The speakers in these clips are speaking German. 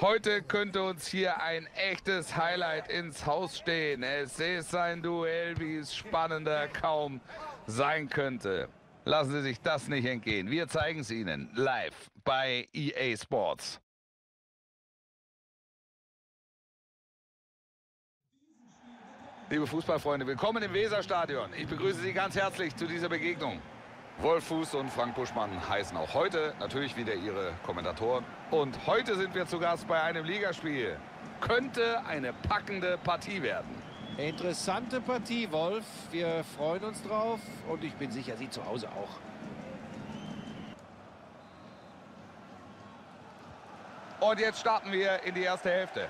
Heute könnte uns hier ein echtes Highlight ins Haus stehen. Es ist ein Duell, wie es spannender kaum sein könnte. Lassen Sie sich das nicht entgehen. Wir zeigen es Ihnen live bei EA Sports. Liebe Fußballfreunde, willkommen im Weserstadion. Ich begrüße Sie ganz herzlich zu dieser Begegnung. Wolf Fuß und Frank Buschmann heißen auch heute natürlich wieder ihre Kommentatoren. Und heute sind wir zu Gast bei einem Ligaspiel. Könnte eine packende Partie werden. Interessante Partie, Wolf. Wir freuen uns drauf und ich bin sicher, Sie zu Hause auch. Und jetzt starten wir in die erste Hälfte.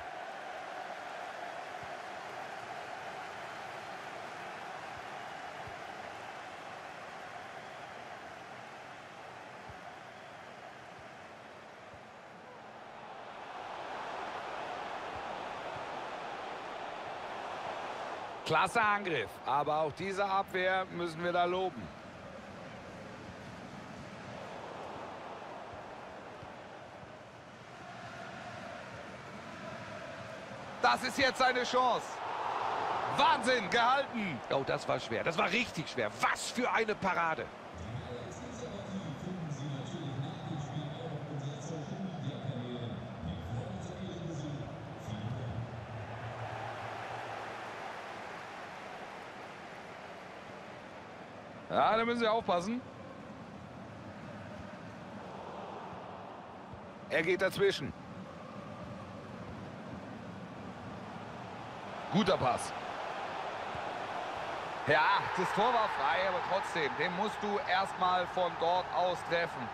Klasse Angriff, aber auch diese Abwehr müssen wir da loben. Das ist jetzt eine Chance. Wahnsinn, gehalten. Oh, das war schwer. Das war richtig schwer. Was für eine Parade. Ja, da müssen Sie aufpassen. Er geht dazwischen. Guter Pass. Ja, das Tor war frei, aber trotzdem, den musst du erstmal von dort aus treffen.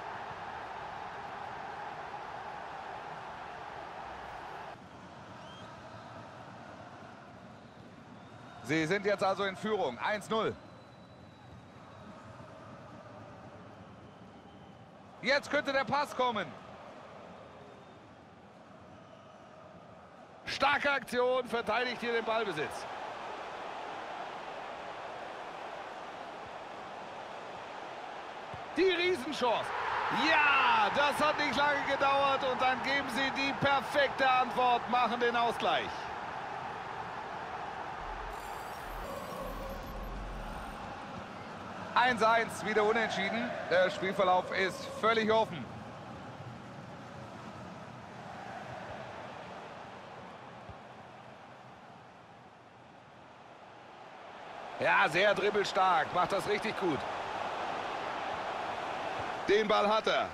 Sie sind jetzt also in Führung. 1-0. Jetzt könnte der Pass kommen. Starke Aktion, verteidigt hier den Ballbesitz. Die Riesenchance. Ja, das hat nicht lange gedauert und dann geben sie die perfekte Antwort, machen den Ausgleich. 1-1, wieder unentschieden. Der Spielverlauf ist völlig offen. Ja, sehr dribbelstark, macht das richtig gut. Den Ball hat er.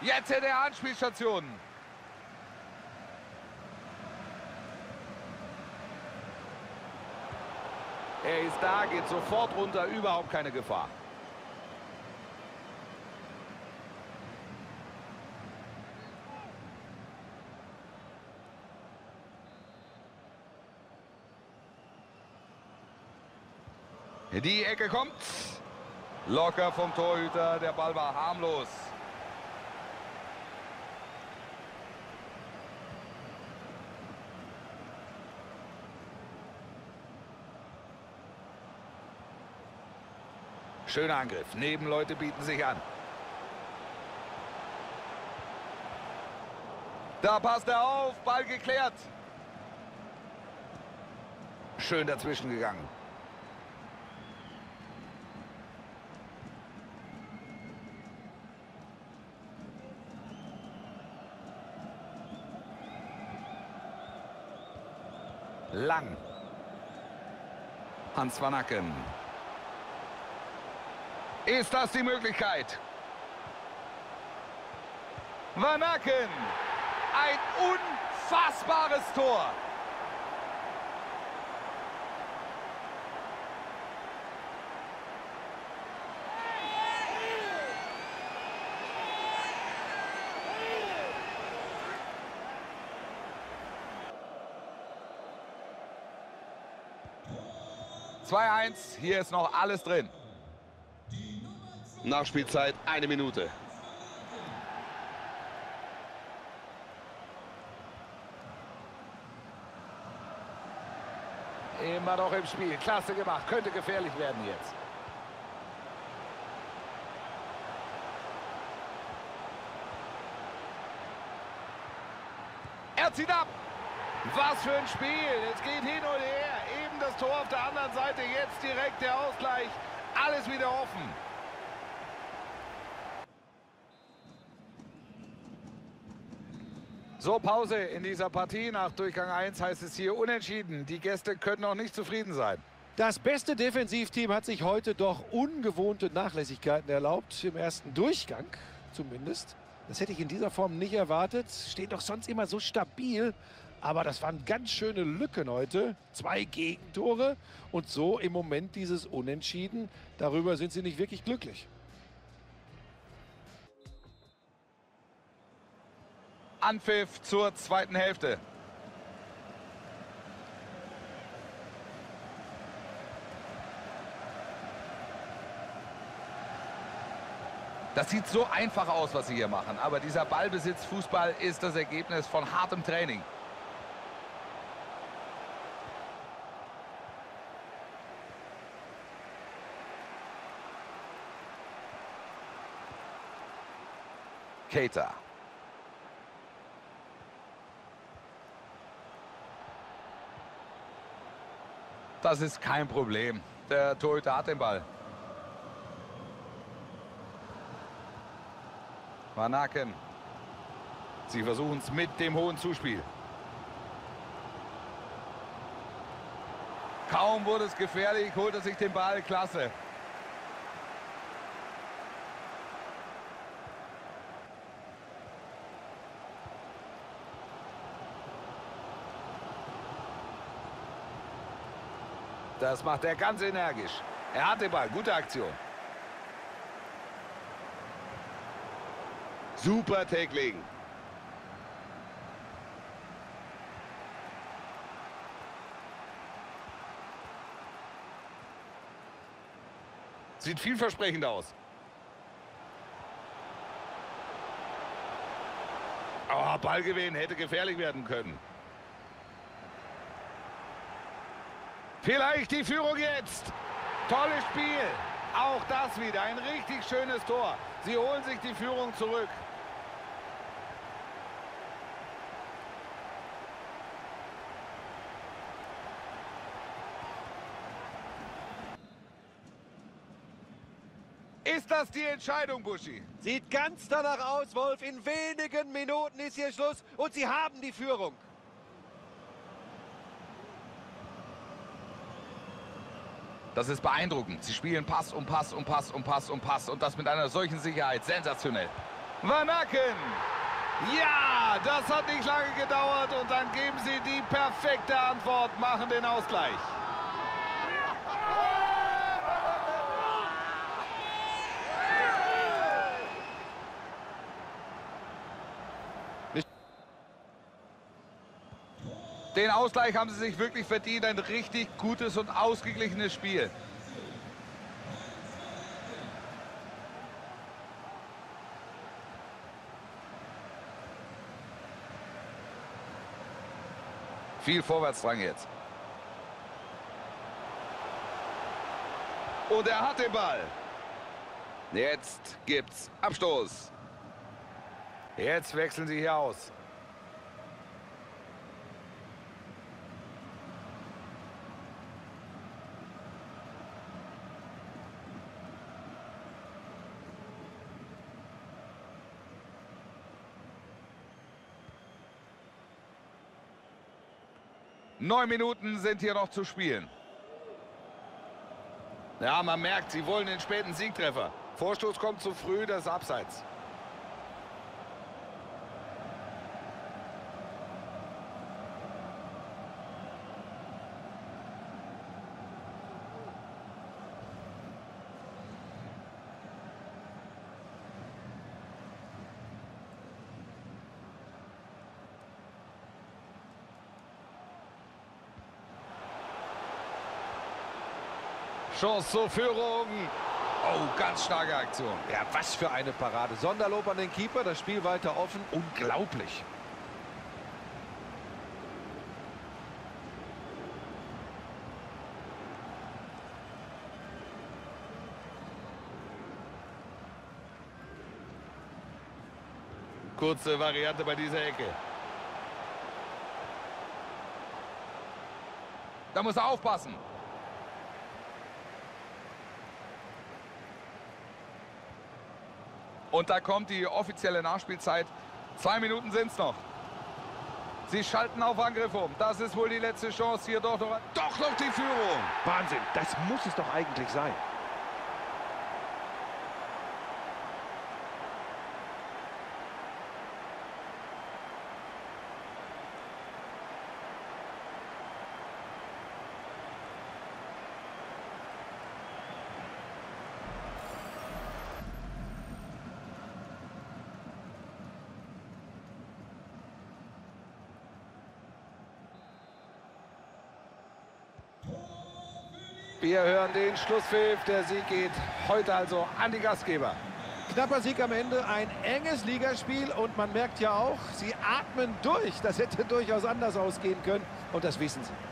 Jetzt in der Anspielstation. Er ist da, geht sofort runter, überhaupt keine Gefahr. Die Ecke kommt. Locker vom Torhüter, der Ball war harmlos. Schöner Angriff. Nebenleute bieten sich an. Da passt er auf. Ball geklärt. Schön dazwischen gegangen. Lang. Hans van Acken. Ist das die Möglichkeit? Vanaken. Ein unfassbares Tor. Zwei eins, hier ist noch alles drin. Nachspielzeit eine Minute. Immer noch im Spiel. Klasse gemacht. Könnte gefährlich werden jetzt. Er zieht ab. Was für ein Spiel. Es geht hin und her. Eben das Tor auf der anderen Seite. Jetzt direkt der Ausgleich. Alles wieder offen. So, Pause in dieser Partie. Nach Durchgang 1 heißt es hier unentschieden. Die Gäste können noch nicht zufrieden sein. Das beste Defensivteam hat sich heute doch ungewohnte Nachlässigkeiten erlaubt. Im ersten Durchgang zumindest. Das hätte ich in dieser Form nicht erwartet. Steht doch sonst immer so stabil. Aber das waren ganz schöne Lücken heute. Zwei Gegentore und so im Moment dieses Unentschieden. Darüber sind sie nicht wirklich glücklich. Anpfiff zur zweiten Hälfte. Das sieht so einfach aus, was sie hier machen. Aber dieser Ballbesitz-Fußball ist das Ergebnis von hartem Training. Keita. Das ist kein Problem. Der Torhüter hat den Ball. Manaken. Sie versuchen es mit dem hohen Zuspiel. Kaum wurde es gefährlich, holt er sich den Ball. Klasse. Das macht er ganz energisch. Er hat den Ball. Gute Aktion. Super Tackling. Sieht vielversprechend aus. Oh, Ballgewinn hätte gefährlich werden können. Vielleicht die Führung jetzt. Tolles Spiel. Auch das wieder ein richtig schönes Tor. Sie holen sich die Führung zurück. Ist das die Entscheidung, Buschi? Sieht ganz danach aus, Wolf. In wenigen Minuten ist hier Schluss und sie haben die Führung. Das ist beeindruckend. Sie spielen Pass um Pass um Pass um Pass um Pass und das mit einer solchen Sicherheit. Sensationell. Vanaken! Ja, das hat nicht lange gedauert und dann geben sie die perfekte Antwort, machen den Ausgleich. Den Ausgleich haben sie sich wirklich verdient. Ein richtig gutes und ausgeglichenes Spiel. Viel Vorwärtsdrang jetzt. Und er hat den Ball. Jetzt gibt's Abstoß. Jetzt wechseln sie hier aus. Neun Minuten sind hier noch zu spielen. Ja, man merkt, sie wollen den späten Siegtreffer. Vorstoß kommt zu früh, das Abseits. Chance zur Führung. Oh, ganz starke Aktion. Ja, was für eine Parade. Sonderlob an den Keeper, das Spiel weiter offen. Unglaublich. Kurze Variante bei dieser Ecke. Da muss er aufpassen. Und da kommt die offizielle Nachspielzeit. Zwei Minuten sind es noch. Sie schalten auf Angriff um. Das ist wohl die letzte Chance hier doch noch. Doch noch die Führung. Wahnsinn, das muss es doch eigentlich sein. Wir hören den Schlusspfiff. Der Sieg geht heute also an die Gastgeber. Knapper Sieg am Ende, ein enges Ligaspiel und man merkt ja auch, sie atmen durch. Das hätte durchaus anders ausgehen können und das wissen sie.